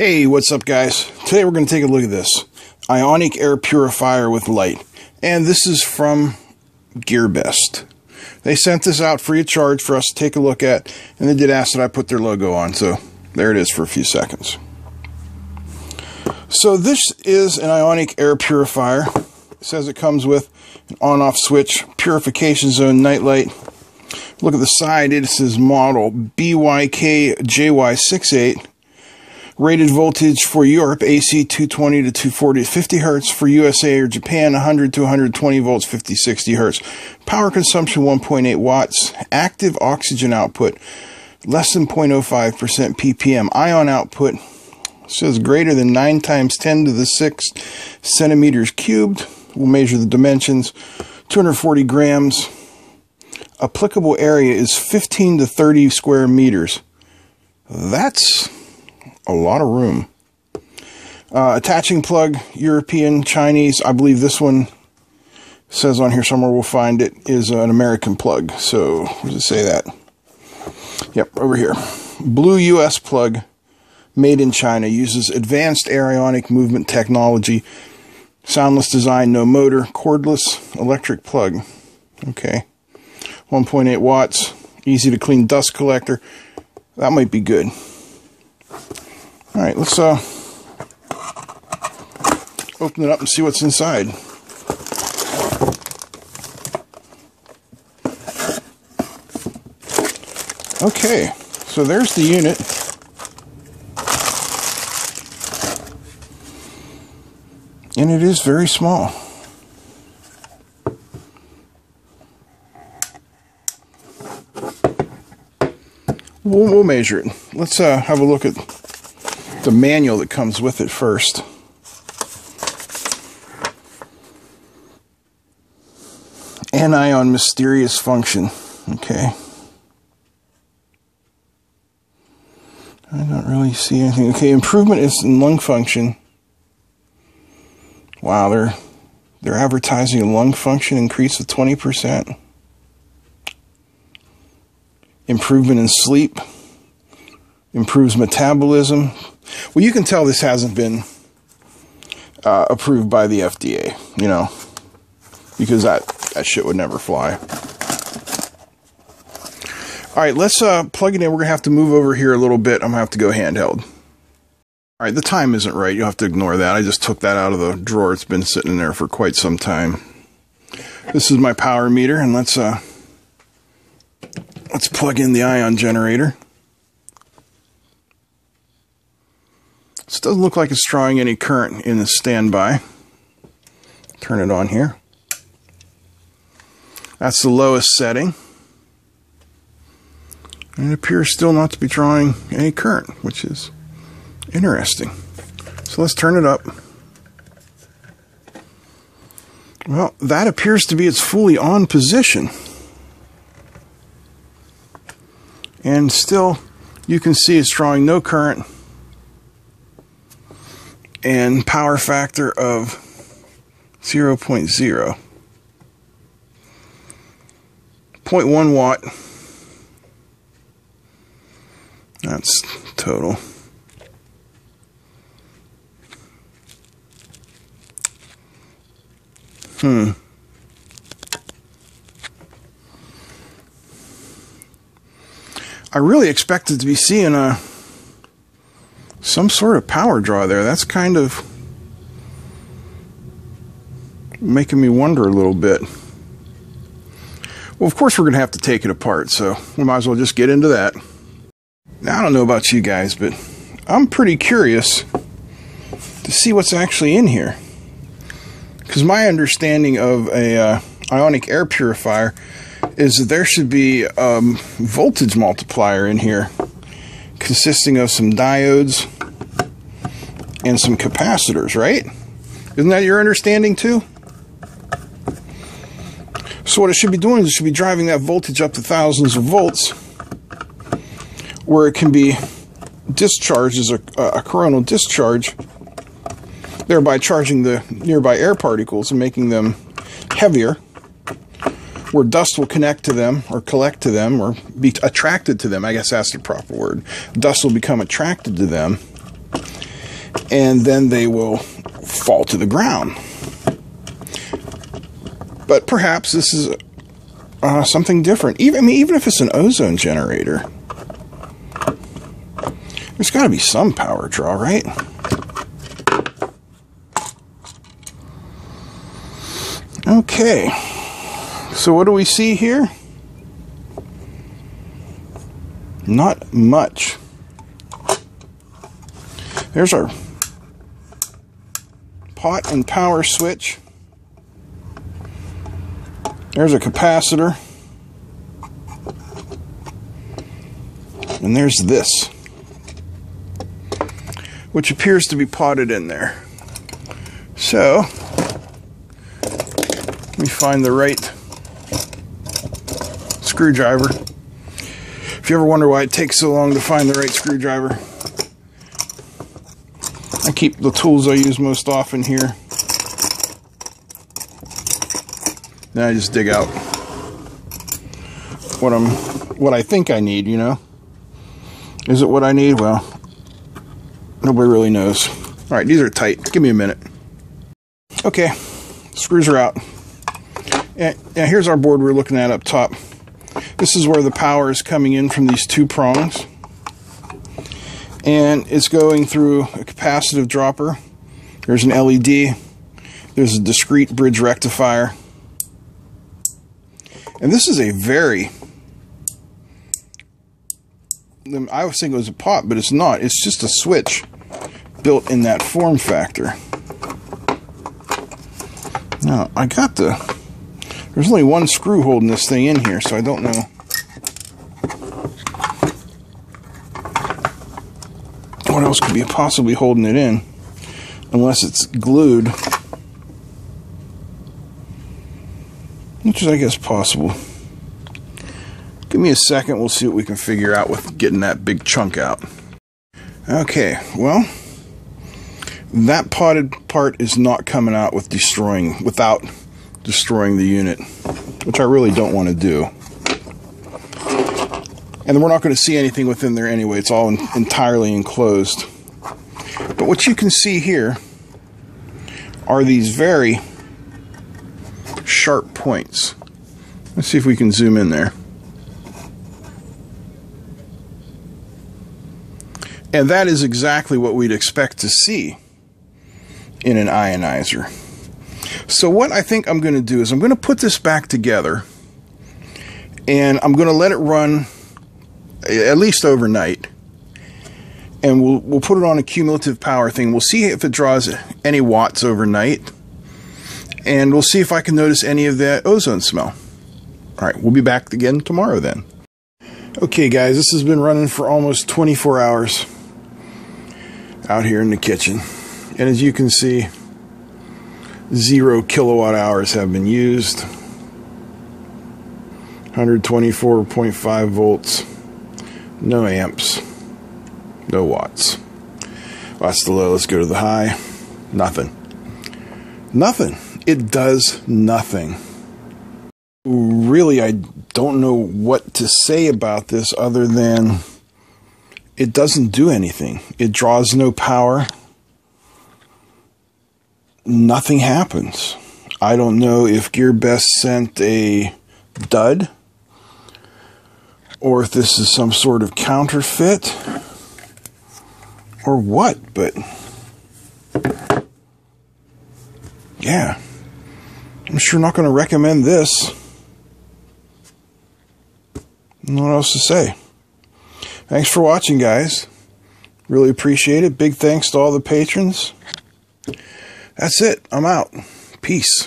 Hey, what's up, guys? Today we're going to take a look at this Ionic Air Purifier with light. And this is from GearBest. They sent this out free of charge for us to take a look at, and they did ask that I put their logo on, so there it is for a few seconds. So, this is an Ionic Air Purifier. It says it comes with an on off switch, purification zone nightlight. Look at the side, it says model BYKJY68 Rated voltage for Europe AC 220 to 240 to 50 hertz. For USA or Japan 100 to 120 volts 50 60 hertz. Power consumption 1.8 watts. Active oxygen output less than 0.05% ppm. Ion output says greater than 9 times 10 to the 6 centimeters cubed. We'll measure the dimensions 240 grams. Applicable area is 15 to 30 square meters. That's a lot of room. Uh, attaching plug, European, Chinese. I believe this one says on here somewhere we'll find it is an American plug. So, does it say that? Yep, over here. Blue US plug, made in China, uses advanced aerionic movement technology, soundless design, no motor, cordless electric plug. Okay. 1.8 watts, easy to clean dust collector. That might be good. All right, let's uh, open it up and see what's inside. Okay, so there's the unit. And it is very small. We'll, we'll measure it. Let's uh, have a look at the manual that comes with it first. Anion mysterious function. Okay. I don't really see anything. Okay, improvement is in lung function. Wow, they're they're advertising a lung function increase of 20%. Improvement in sleep. Improves metabolism. Well, you can tell this hasn't been uh, approved by the FDA, you know, because that, that shit would never fly. All right, let's uh, plug it in. We're going to have to move over here a little bit. I'm going to have to go handheld. All right, the time isn't right. You'll have to ignore that. I just took that out of the drawer. It's been sitting in there for quite some time. This is my power meter, and let's uh, let's plug in the ion generator. This doesn't look like it's drawing any current in the standby. Turn it on here. That's the lowest setting. And it appears still not to be drawing any current, which is interesting. So let's turn it up. Well, that appears to be its fully on position. And still, you can see it's drawing no current and power factor of 0, 0.0. 0.1 watt. That's total. Hmm. I really expected to be seeing a some sort of power draw there. That's kind of making me wonder a little bit. Well, of course, we're going to have to take it apart, so we might as well just get into that. Now, I don't know about you guys, but I'm pretty curious to see what's actually in here. Because my understanding of a uh, ionic air purifier is that there should be a um, voltage multiplier in here consisting of some diodes and some capacitors, right? Isn't that your understanding too? So what it should be doing is it should be driving that voltage up to thousands of volts where it can be discharged as a, a coronal discharge, thereby charging the nearby air particles and making them heavier where dust will connect to them or collect to them or be attracted to them. I guess that's the proper word. Dust will become attracted to them and then they will fall to the ground. But perhaps this is uh, something different. Even I mean, even if it's an ozone generator, there's got to be some power draw, right? Okay. So what do we see here? Not much. There's our pot and power switch. There's a capacitor. And there's this, which appears to be potted in there. So, let me find the right screwdriver. If you ever wonder why it takes so long to find the right screwdriver, I keep the tools I use most often here. Then I just dig out what I'm what I think I need, you know. Is it what I need? Well, nobody really knows. All right, these are tight. Give me a minute. Okay, screws are out. And, here's our board we're looking at up top. This is where the power is coming in from these two prongs. And it's going through a capacitive dropper. There's an LED. There's a discrete bridge rectifier. And this is a very I was thinking it was a pot, but it's not. It's just a switch built in that form factor. Now, I got the... There's only one screw holding this thing in here, so I don't know... What else could be possibly holding it in? Unless it's glued. Which is, I guess, possible. Give me a second, we'll see what we can figure out with getting that big chunk out. Okay, well, that potted part is not coming out with destroying, without destroying the unit, which I really don't want to do. And we're not going to see anything within there anyway, it's all entirely enclosed. But what you can see here are these very sharp points. Let's see if we can zoom in there. And that is exactly what we'd expect to see in an ionizer. So what I think I'm going to do is I'm going to put this back together and I'm going to let it run at least overnight. And we'll we'll put it on a cumulative power thing. We'll see if it draws any watts overnight. And we'll see if I can notice any of that ozone smell. All right, we'll be back again tomorrow then. Okay, guys, this has been running for almost 24 hours out here in the kitchen. And as you can see, zero kilowatt hours have been used. 124.5 volts, no amps, no watts. That's the low. Let's go to the high. Nothing. Nothing. It does nothing. Really, I don't know what to say about this other than it doesn't do anything. It draws no power. Nothing happens. I don't know if GearBest sent a dud or if this is some sort of counterfeit or what, but yeah, I'm sure not going to recommend this. What else to say? Thanks for watching, guys. Really appreciate it. Big thanks to all the patrons. That's it. I'm out. Peace.